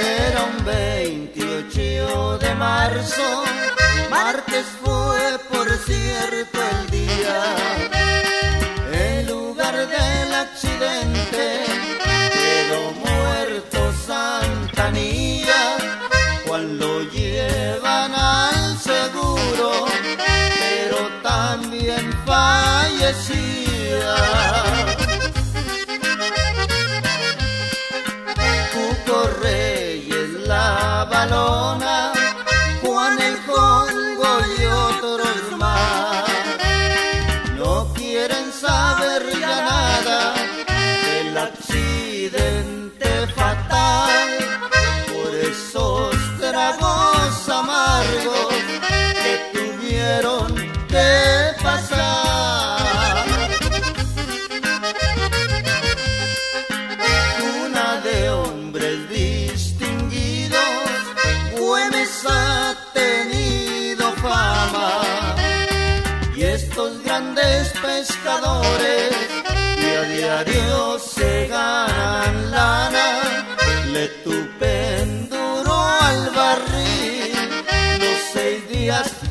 Era un 28 de marzo, martes fue por cierto el día, en lugar del accidente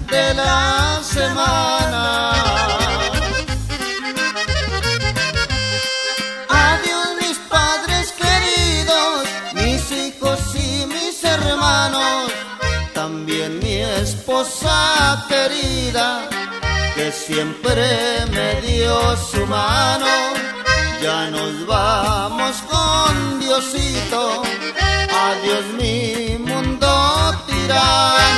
de la semana. Adiós mis padres queridos, mis hijos y mis hermanos, también mi esposa querida, que siempre me dio su mano. Ya nos vamos con Diosito, adiós mi mundo tirano.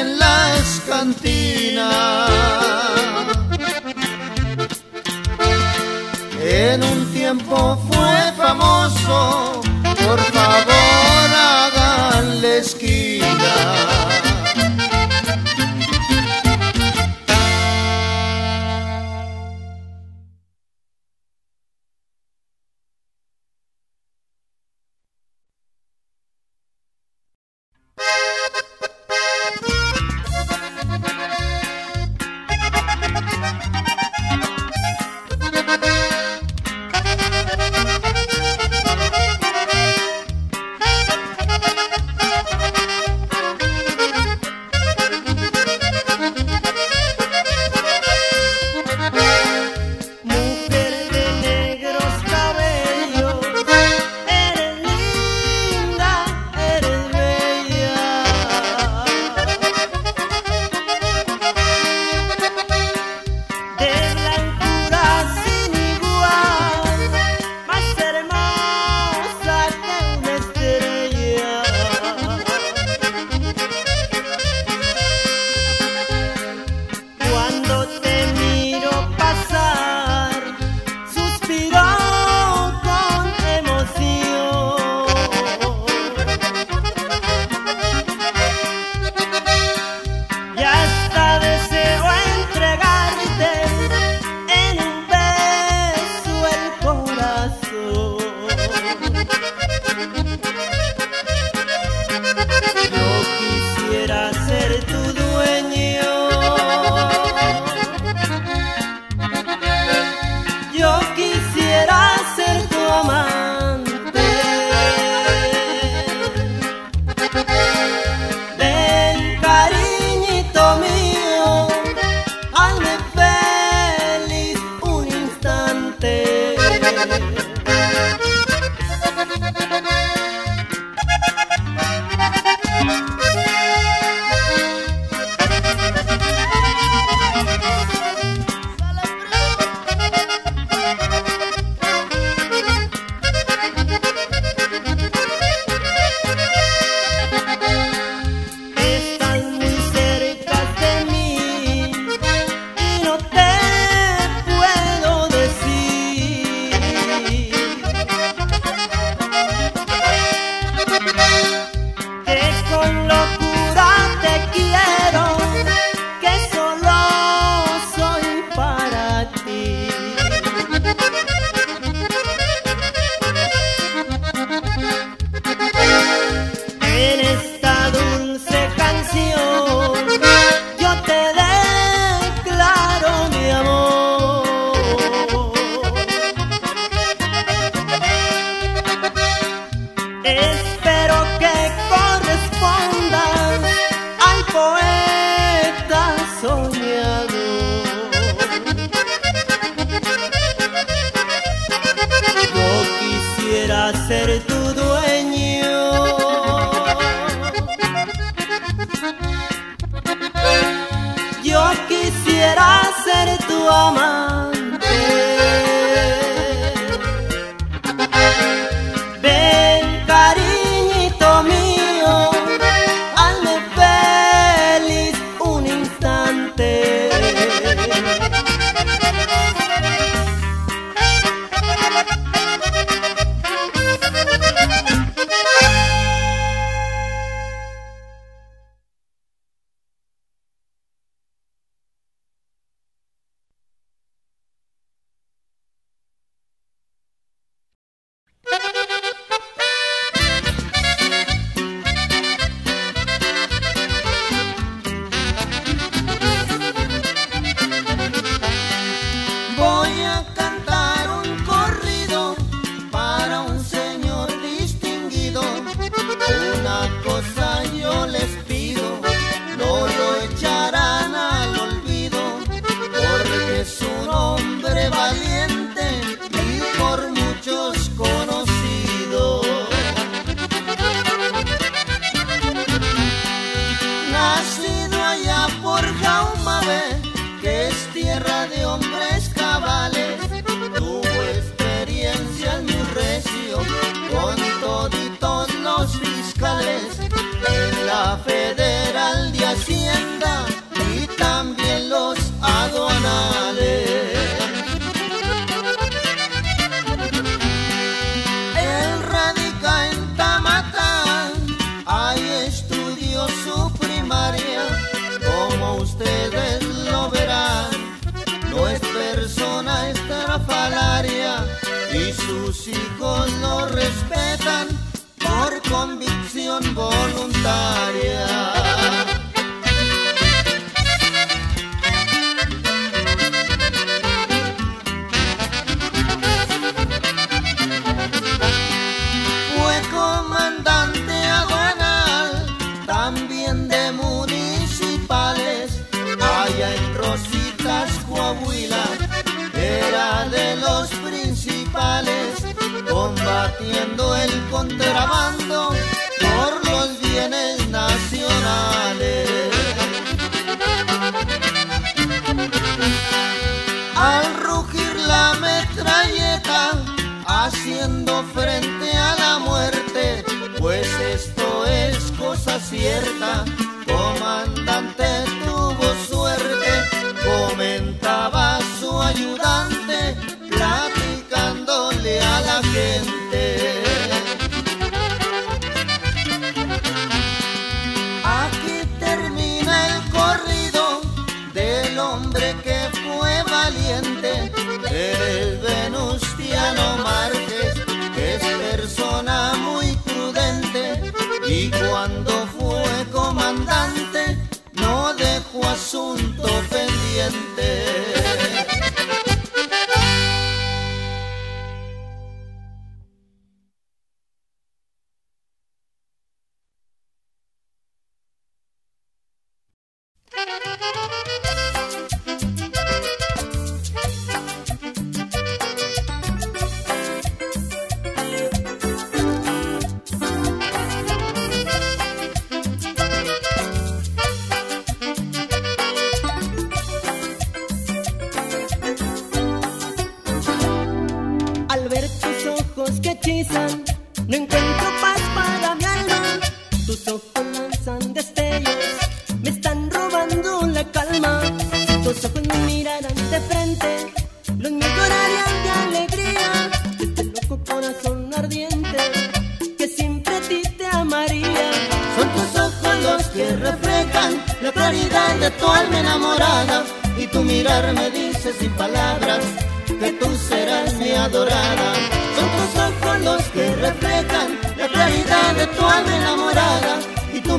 en las cantinas. En un tiempo fue famoso ustedes lo verán. No es persona estrafalaria y sus hijos lo respetan por convicción voluntaria.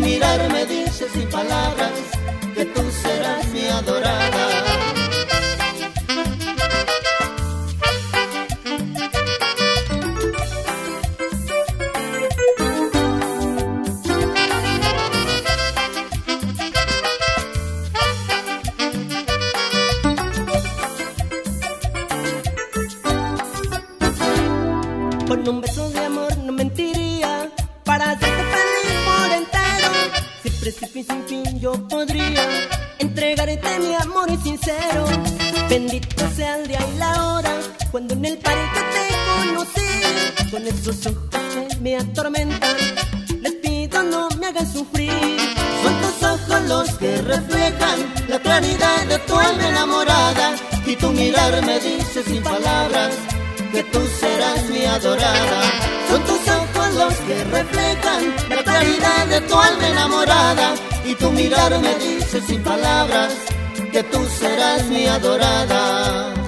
mirar me dice sin palabras. enamorada y tu mirar me dice sin palabras que tú serás mi adorada.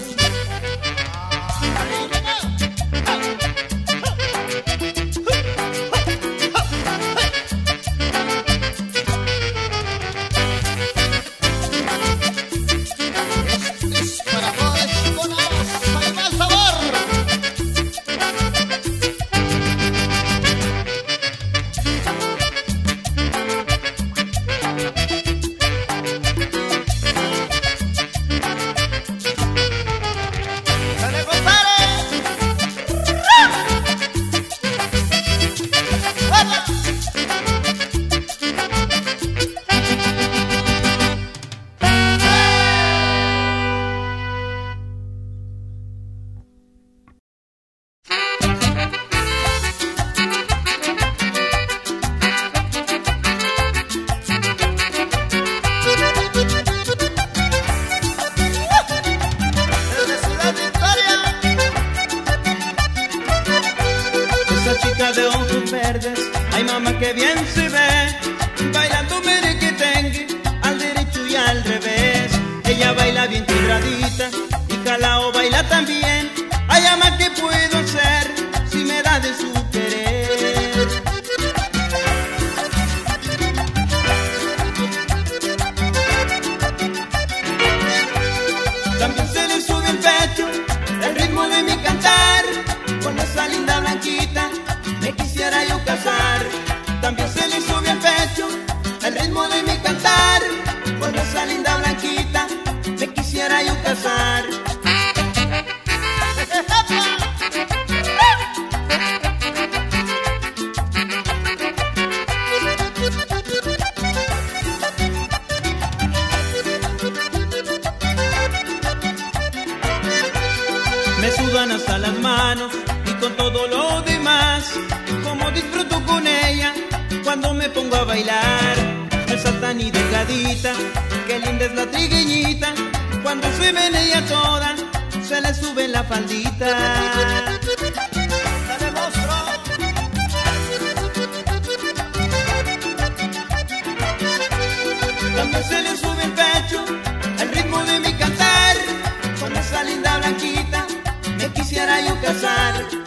También se le sube el pecho el ritmo de mi cantar. Con esa linda blanquita me quisiera yo casar. También se le sube el pecho el ritmo de mi cantar. Con esa linda qué linda es la trigueñita, cuando sube en ella toda, se le sube la faldita. Cuando se le sube el pecho, al ritmo de mi cantar, con esa linda blanquita, me quisiera yo casar.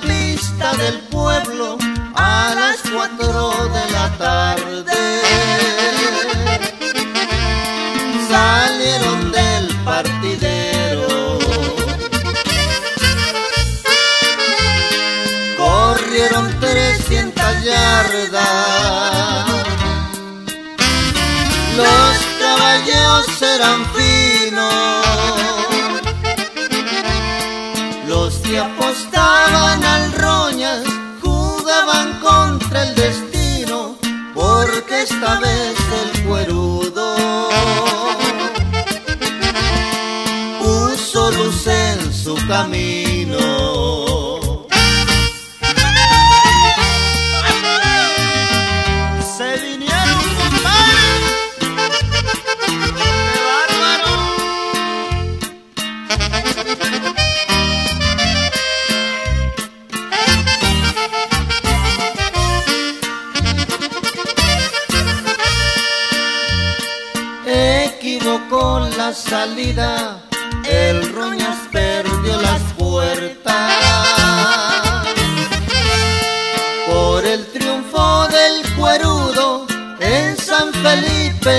Pista del pueblo, a las 4 de la tarde. Salieron del partidero. corrieron 300 yardas. Los caballos eran finos, esta vez el cuerudo puso luz en su camino.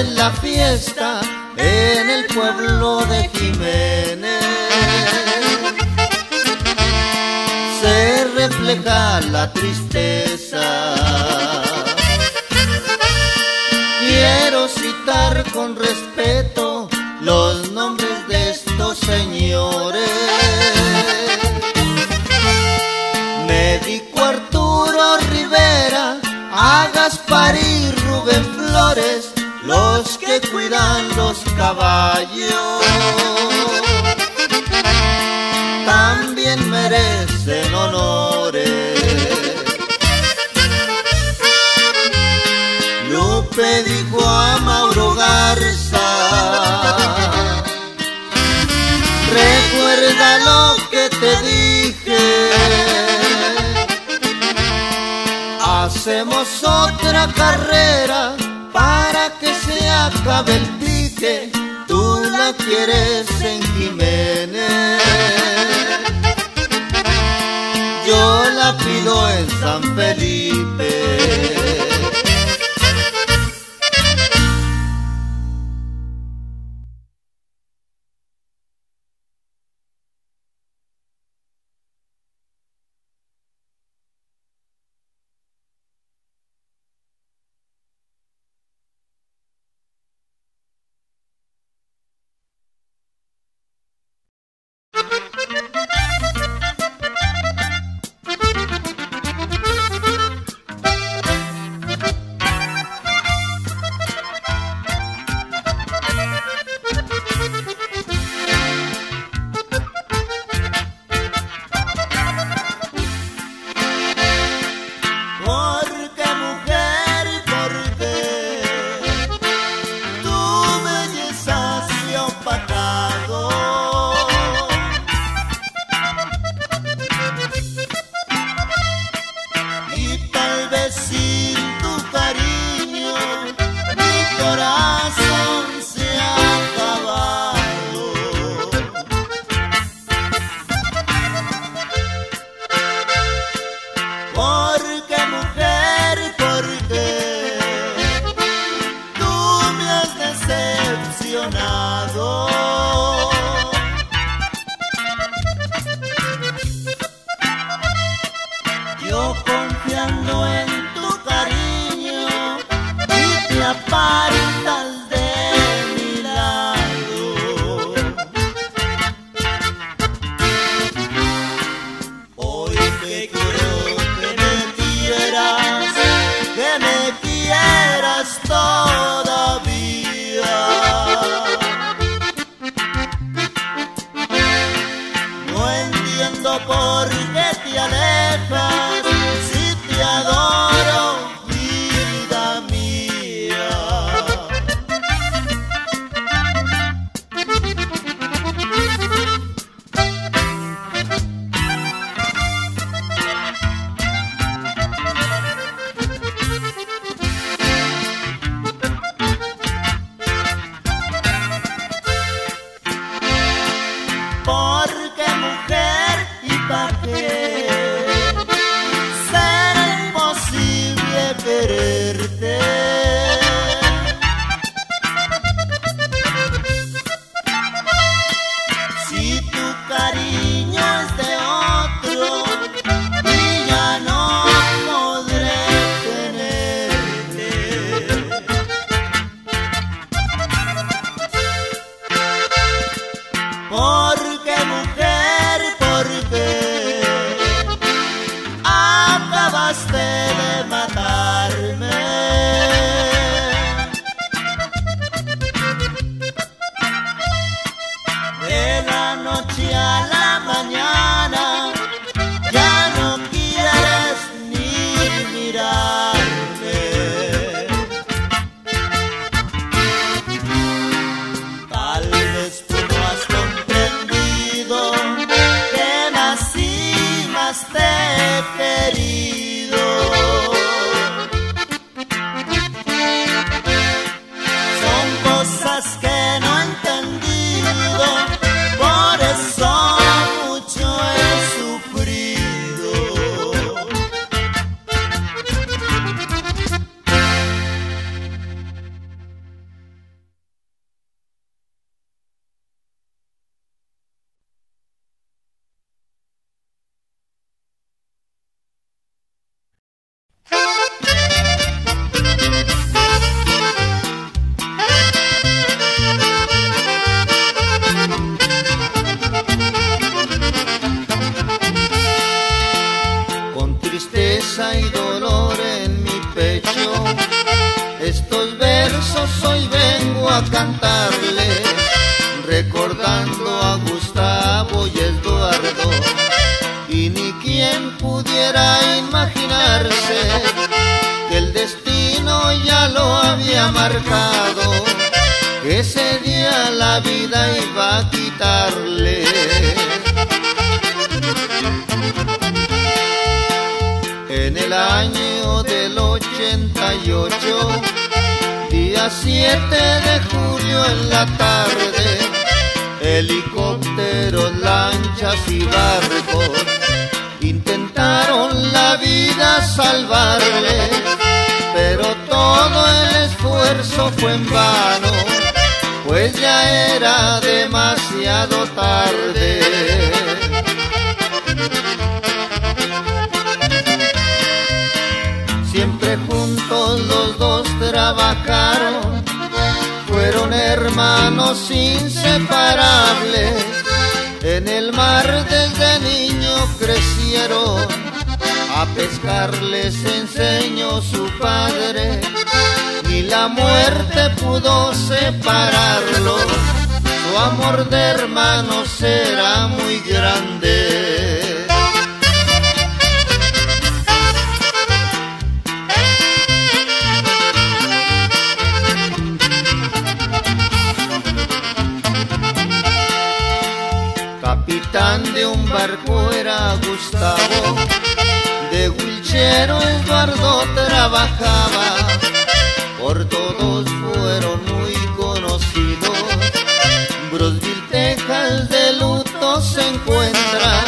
En la fiesta en el pueblo de Jiménez. Se refleja la tristeza. Los caballos. También merecen honores. Lupe dijo a Mauro Garza, recuerda lo que te dije. Hacemos otra carrera que se acabe el pique. Tú la quieres en Jiménez. Yo la pido en San Felipe. Confiando en cantarle, recordando a Gustavo y Eduardo, y ni quien pudiera imaginarse que el destino ya lo había marcado, ese día la vida iba a quitarle. 7 de julio en la tarde, helicópteros, lanchas y barcos intentaron la vida salvarle, pero todo el esfuerzo fue en vano, pues ya era demasiado tarde. Trabajaron, fueron hermanos inseparables, en el mar desde niño crecieron, a pescar les enseñó su padre, ni la muerte pudo separarlos, su amor de hermanos era muy grande. Gustavo, de Wilchero Eduardo trabajaba, por todos fueron muy conocidos. Brosville, Texas de luto se encuentra,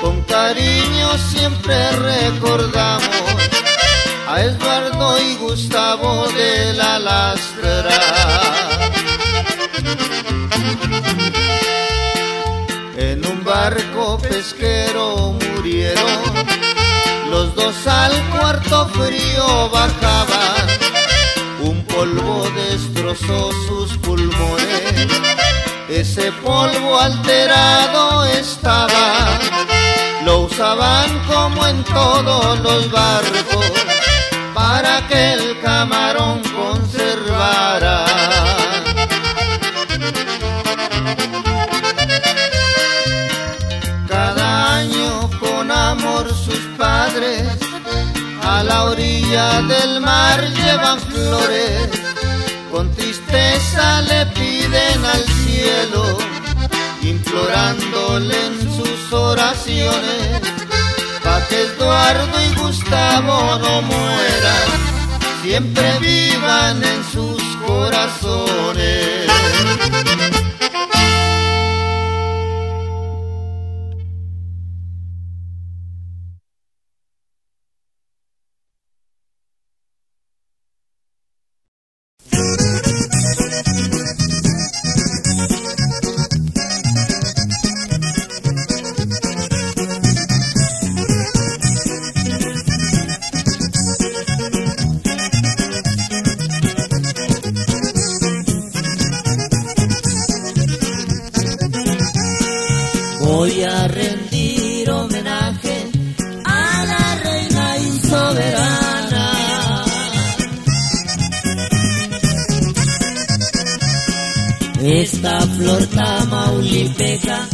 con cariño siempre recordamos a Eduardo y Gustavo de la Lastra. En un barco pesquero al cuarto frío bajaban. Un polvo destrozó sus pulmones, ese polvo alterado estaba. Lo usaban como en todos los barcos para que el camarón orilla del mar llevan flores, con tristeza le piden al cielo, implorándole en sus oraciones, para que Eduardo y Gustavo no mueran, siempre vivan en sus corazones. Esta flor tamaulipeca